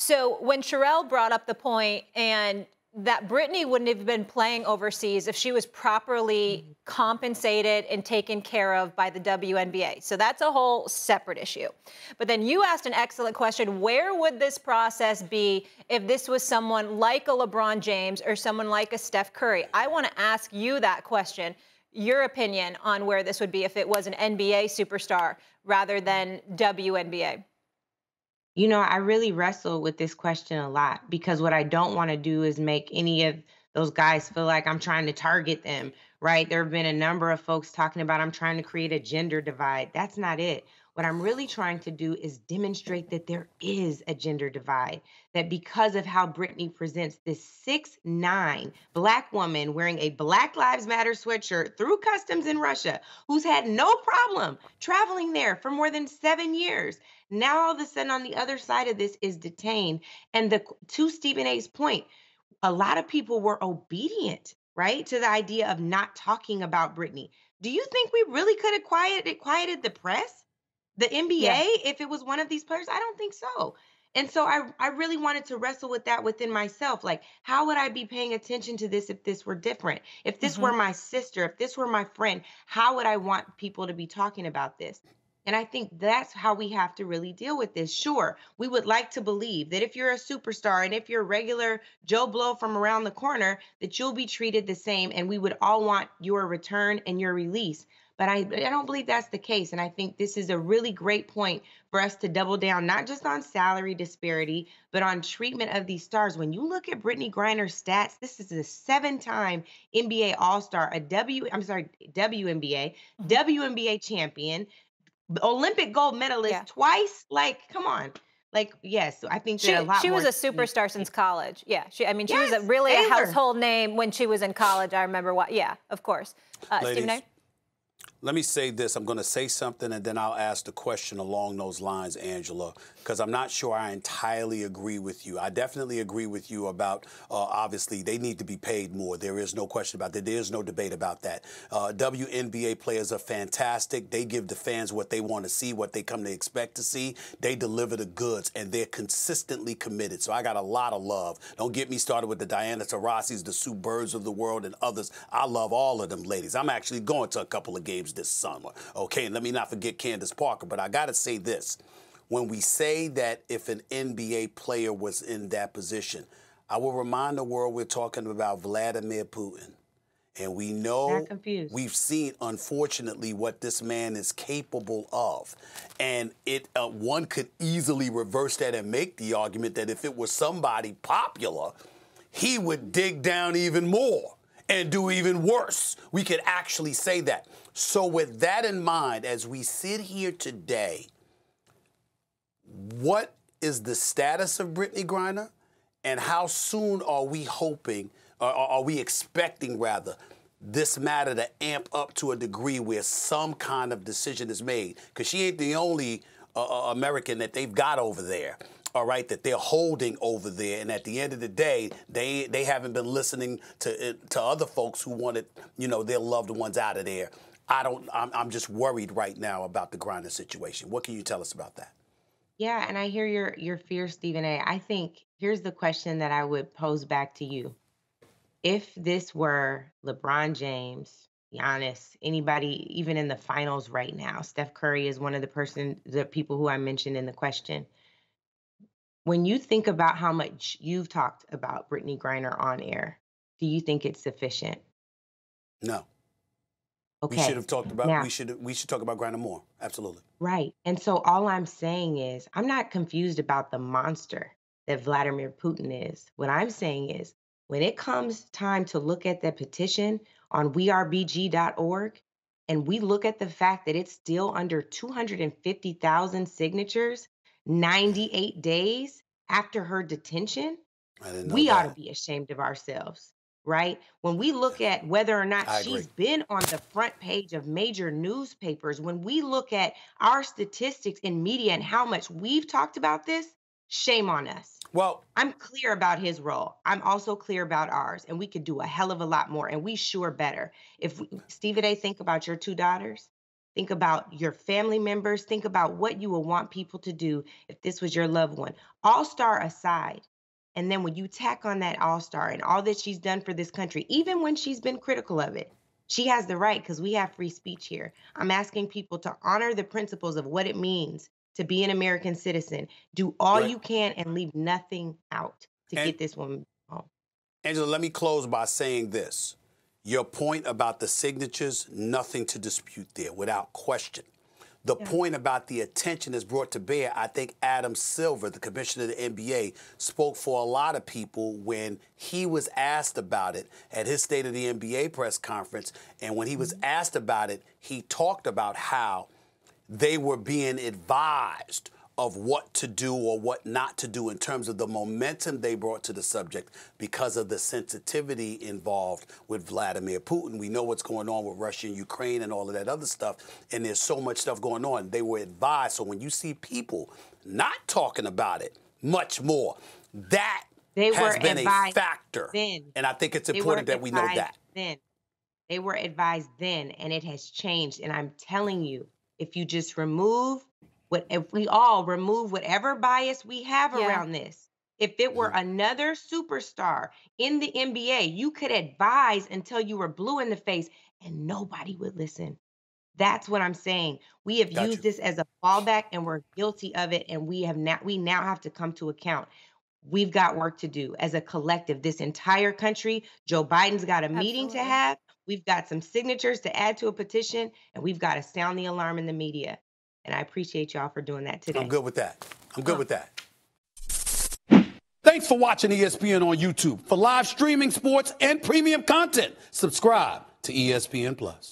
So when Cherelle brought up the point and that Brittney wouldn't have been playing overseas if she was properly compensated and taken care of by the WNBA. So that's a whole separate issue. But then you asked an excellent question where would this process be if this was someone like a LeBron James or someone like a Steph Curry? I want to ask you that question. Your opinion on where this would be if it was an NBA superstar rather than WNBA. You know, I really wrestle with this question a lot because what I don't want to do is make any of those guys feel like I'm trying to target them, right? There have been a number of folks talking about I'm trying to create a gender divide. That's not it. What I'm really trying to do is demonstrate that there is a gender divide, that because of how Brittney presents this six nine black woman wearing a Black Lives Matter sweatshirt through customs in Russia, who's had no problem traveling there for more than seven years, now all of a sudden on the other side of this is detained. And the to Stephen A's point, a lot of people were obedient, right, to the idea of not talking about Brittney. Do you think we really could have quieted quieted the press? The NBA, yeah. if it was one of these players, I don't think so. And so I, I really wanted to wrestle with that within myself. Like, how would I be paying attention to this if this were different? If this mm-hmm. were my sister, if this were my friend, how would I want people to be talking about this? And I think that's how we have to really deal with this. Sure, we would like to believe that if you're a superstar and if you're a regular Joe Blow from around the corner, that you'll be treated the same and we would all want your return and your release. But I, I don't believe that's the case. And I think this is a really great point for us to double down, not just on salary disparity, but on treatment of these stars. When you look at Brittney Griner's stats, this is a seven-time NBA All-Star, a W, I'm sorry, WNBA, mm-hmm. WNBA champion, Olympic gold medalist yeah. twice. Like, come on. Like, yes, I think she, a lot she was a superstar since college. Yeah, she. I mean, she yes, was a, really Taylor. a household name when she was in college. I remember what. Yeah, of course. Uh, Ladies, Stephen A. Let me say this. I'm going to say something and then I'll ask the question along those lines, Angela, because I'm not sure I entirely agree with you. I definitely agree with you about, uh, obviously, they need to be paid more. There is no question about that. There is no debate about that. Uh, WNBA players are fantastic. They give the fans what they want to see, what they come to expect to see. They deliver the goods and they're consistently committed. So I got a lot of love. Don't get me started with the Diana Taurasi's, the Sue Birds of the world, and others. I love all of them ladies. I'm actually going to a couple of games this summer. Okay, and let me not forget Candace Parker, but I got to say this. When we say that if an NBA player was in that position, I will remind the world we're talking about Vladimir Putin. And we know we've seen, unfortunately, what this man is capable of. And it uh, one could easily reverse that and make the argument that if it was somebody popular, he would dig down even more and do even worse. We could actually say that. So, with that in mind, as we sit here today, what is the status of Brittney Griner, and how soon are we hoping, or are we expecting rather, this matter to amp up to a degree where some kind of decision is made? Because she ain't the only uh, uh American that they've got over there all right, that they're holding over there. And at the end of the day, they they haven't been listening to uh, to other folks who wanted, you know, their loved ones out of there. I don't. I'm, I'm just worried right now about the Griner situation. What can you tell us about that? Yeah, and I hear your your fear, Stephen A. I think here's the question that I would pose back to you: If this were LeBron James, Giannis, anybody, even in the finals right now, Steph Curry is one of the person, the people who I mentioned in the question when you think about how much you've talked about Brittney Griner on air, do you think it's sufficient? No. Okay. We should have talked about now, we should we should talk about Griner more. Absolutely. Right. And so all I'm saying is I'm not confused about the monster that Vladimir Putin is. What I'm saying is when it comes time to look at the petition on wearebg.org and we look at the fact that it's still under 250,000 signatures, 98 days after her detention, we that. ought to be ashamed of ourselves, right? When we look at whether or not I she's agree. been on the front page of major newspapers, when we look at our statistics in media and how much we've talked about this, shame on us. Well, I'm clear about his role. I'm also clear about ours, and we could do a hell of a lot more, and we sure better. If we, Stephen A, think about your two daughters, Think about your family members. Think about what you would want people to do if this was your loved one. All star aside. And then when you tack on that all star and all that she's done for this country, even when she's been critical of it, she has the right because we have free speech here. I'm asking people to honor the principles of what it means to be an American citizen. Do all right. you can and leave nothing out to and, get this woman home. Angela, let me close by saying this. Your point about the signatures, nothing to dispute there without question. The yeah. point about the attention is brought to bear, I think Adam Silver, the commissioner of the NBA, spoke for a lot of people when he was asked about it at his State of the NBA press conference. And when he was mm-hmm. asked about it, he talked about how they were being advised of what to do or what not to do in terms of the momentum they brought to the subject because of the sensitivity involved with Vladimir Putin. We know what's going on with Russia and Ukraine and all of that other stuff, and there's so much stuff going on. They were advised. So when you see people not talking about it much more, that they has been a factor. Then. And I think it's important that we know that. Then. They were advised then, and it has changed. And I'm telling you, if you just remove what if we all remove whatever bias we have yeah. around this if it were mm-hmm. another superstar in the NBA, you could advise until you were blue in the face and nobody would listen. That's what I'm saying. We have Got used you. this as a fallback and we're guilty of it and we have now we now have to come to account. We've got work to do as a collective. This entire country, Joe Biden's got a Absolutely. meeting to have. We've got some signatures to add to a petition and we've got to sound the alarm in the media. And I appreciate y'all for doing that today. I'm good with that. I'm good with that. Thanks for watching ESPN on YouTube. For live streaming sports and premium content, subscribe to ESPN Plus.